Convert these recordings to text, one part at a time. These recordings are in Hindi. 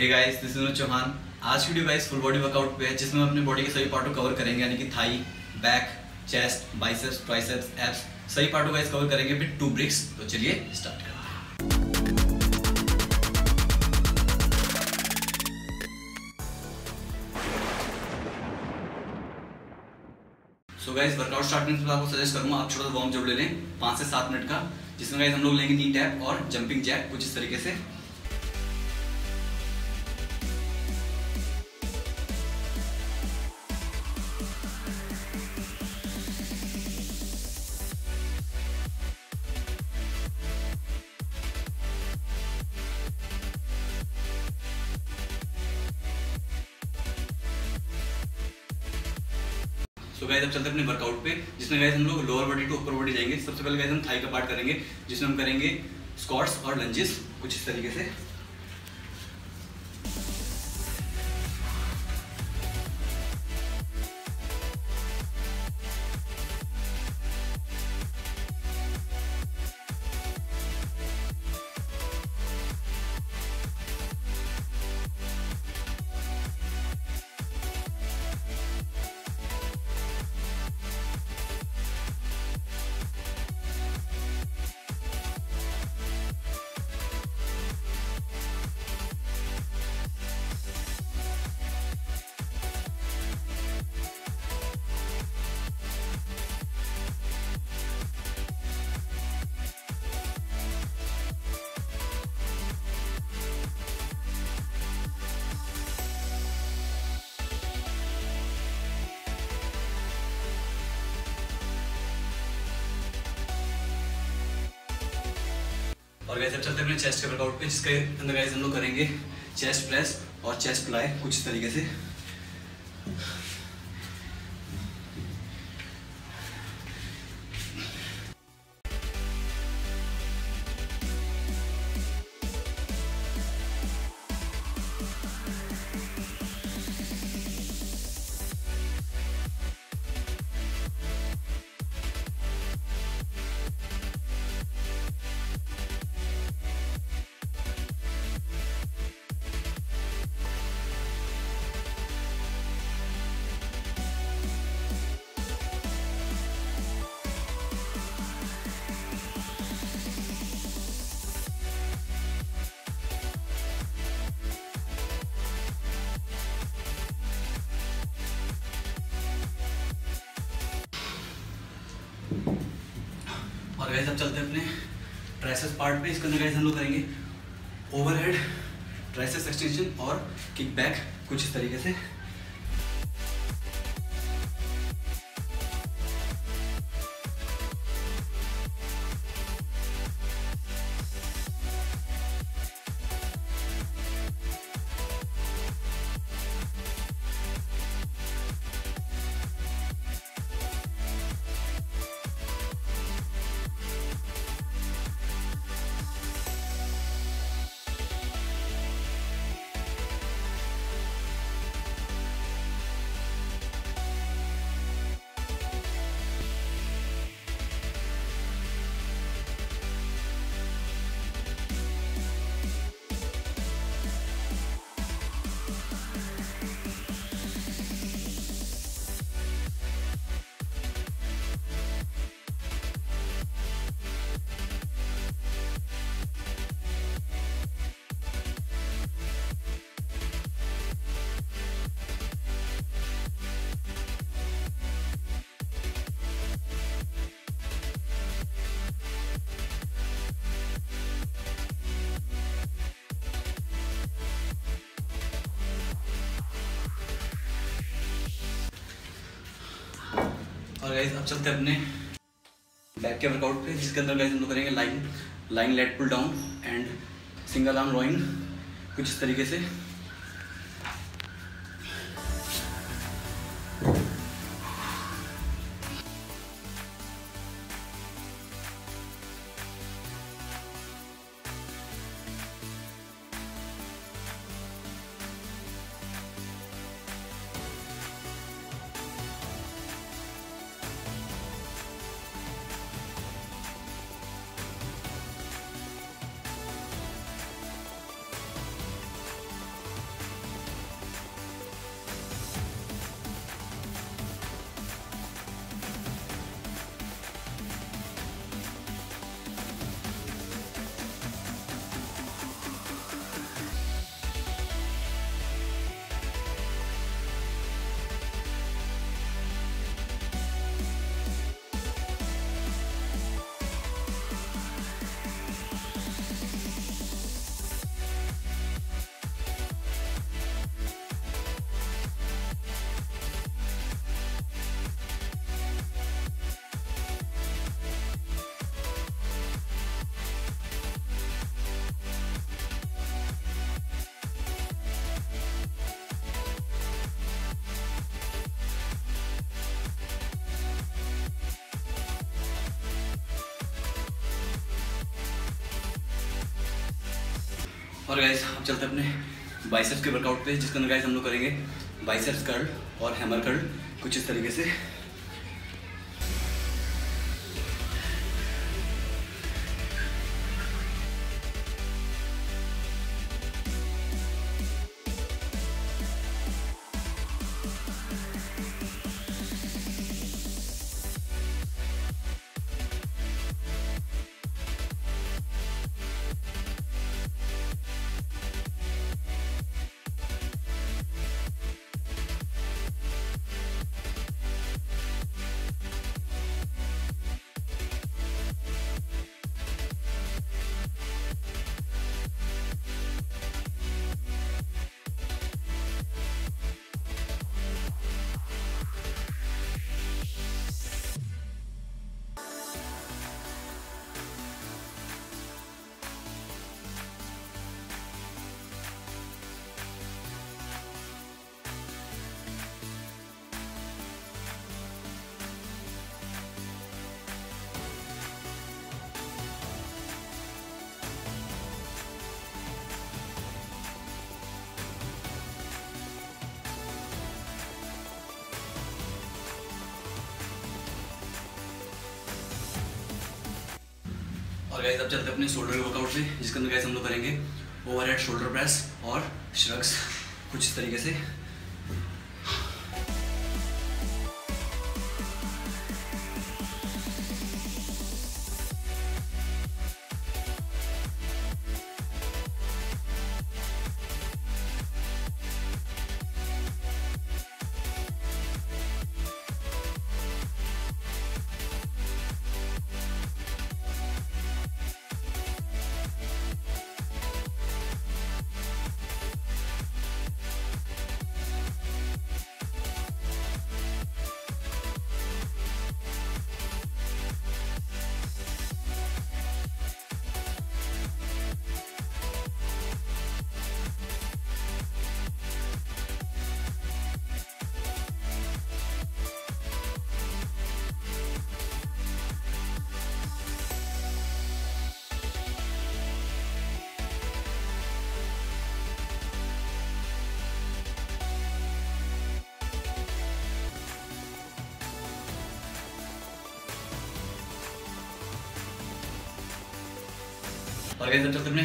Hey guys this is Chauhan आज video guys full body workout पे है, जिसमें हम अपने बॉडी के सभी पार्टों कवर करेंगे, यानी कि thigh back chest biceps triceps abs सभी पार्टों गाइस कवर करेंगे विद टू ब्रिक्स तो चलिए स्टार्ट करते हैं। सो गाइस वर्कआउट स्टार्ट करने से आपको सजेस्ट करूँगा आप छोटा सा वार्म ज़रूर ले लें, पाँच से सात मिनट का, जिसमें गाइस हम लोग लेंगे नी टैप और जंपिंग जैक कुछ इस तरीके से। सो गाइस अब चलते हैं अपने वर्कआउट पे, जिसमें गाइस हम लोग lower body to upper body जाएँगे। सबसे पहले गाइस हम थाई का पार्ट करेंगे, जिसमें हम करेंगे स्क्वाट्स और लंजेस कुछ इस तरीके से। और गाइस अब चलते हैं अपने चेस्ट के वर्कआउट पे, जिसके अंदर गाइस हम लोग करेंगे चेस्ट प्रेस और चेस्ट फ्लाई कुछ तरीके से। और गाइस अब चलते हैं अपने ट्राइसेप्स पार्ट पे। इसके अंदर गाइस हम लोग करेंगे ओवरहेड ट्राइसेप्स एक्सटेंशन और किक बैक कुछ इस तरीके से। और गाइज़ अब चलते हैं अपने बैक के वर्कआउट पे, जिसके अंदर गाइज़ हम लोग करेंगे line line lat pull down and single arm rowing कुछ इस तरीके से। और गाइस अब चलते हैं अपने बाइसेप्स के वर्कआउट पे, जिसके अंदर गाइस हम लोग करेंगे बाइसेप्स कर्ल और हैमर कर्ल कुछ इस तरीके से। और गाइस अब चलते हैं अपने शोल्डर के वर्कआउट पे, जिसके अंदर गाइस हम लोग करेंगे ओवरहेड शोल्डर प्रेस और श्रग्स कुछ तरीके से। और अब चलते अपने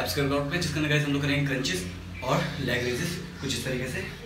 एप्स के वर्कआउट पे, जिसके अंदर गाइस हम लोग करेंगे क्रंचेस और लेग रेजेस कुछ इस तरीके से।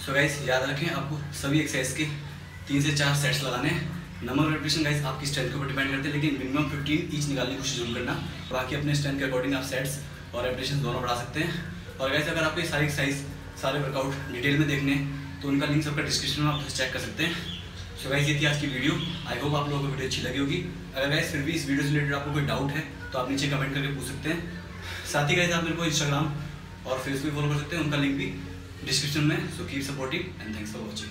सो गाइस याद रखें, आपको सभी एक्सरसाइज के तीन से चार सेट्स लगाने हैं। नंबर ऑफ़ रेपिटेशन गाइस आपकी स्ट्रेंथ के ऊपर डिपेंड करते हैं, लेकिन मिनिमम फिफ्टीन ईच निकालने की कोशिश ज़रूर करना। बाकी अपने स्ट्रेंथ के अकॉर्डिंग आप सेट्स और रेपिटेशन दोनों बढ़ा सकते हैं। और गाइस अगर आपके सारी एक्सरसाइज सारे वर्कआउट डिटेल में देखने तो उनका लिंक सबका डिस्क्रिप्शन में आप चेक कर सकते हैं। सो गाइस ये थी आज की वीडियो आई होप आप लोगों को वीडियो अच्छी लगी होगी। अगर गाइस फिर भी इस वीडियो से रिलेटेड आपको कोई डाउट है तो आप नीचे कमेंट करके पूछ सकते हैं। साथ ही गाइस आप मेरे को इंस्टाग्राम और फेसबुक फॉलो कर सकते हैं, उनका लिंक भी डिस्क्रिप्शन में so keep supporting and thanks for watching